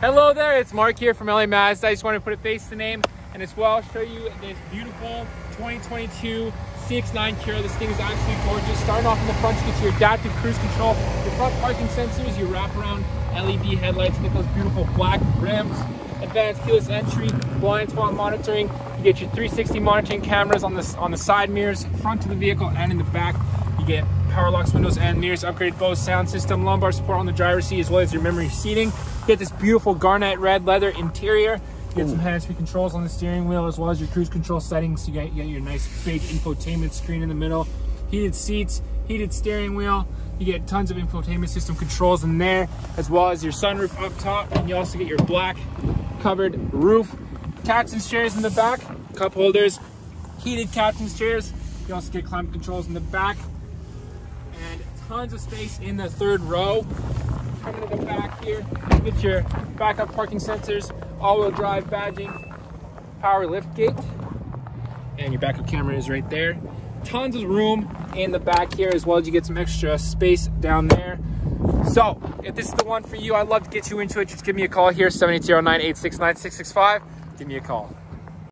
Hello there, it's Mark here from LA Mazda. I just want to put a face to the name and as well show you this beautiful 2022 CX-9 Kuro. This thing is absolutely gorgeous. Starting off in the front, you get your adaptive cruise control, your front parking sensors, your wraparound LED headlights, you get those beautiful black rims, advanced keyless entry, blind spot monitoring. You get your 360 monitoring cameras on the, on the side mirrors, front of the vehicle and in the back. You get power locks, windows and mirrors, upgrade Bose sound system, lumbar support on the driver's seat as well as your memory seating. You get this beautiful garnet red leather interior. You get some hands-free controls on the steering wheel as well as your cruise control settings. You get, you get your nice big infotainment screen in the middle, heated seats, heated steering wheel. You get tons of infotainment system controls in there, as well as your sunroof up top. And you also get your black covered roof. Captain's chairs in the back, cup holders, heated captain's chairs. You also get climate controls in the back. Tons of space in the third row. Coming to the back here, get your backup parking sensors, all-wheel drive badging, power lift gate, and your backup camera is right there. Tons of room in the back here as well as you get some extra space down there. So if this is the one for you, I'd love to get you into it. Just give me a call here, 780-986-9665. Give me a call.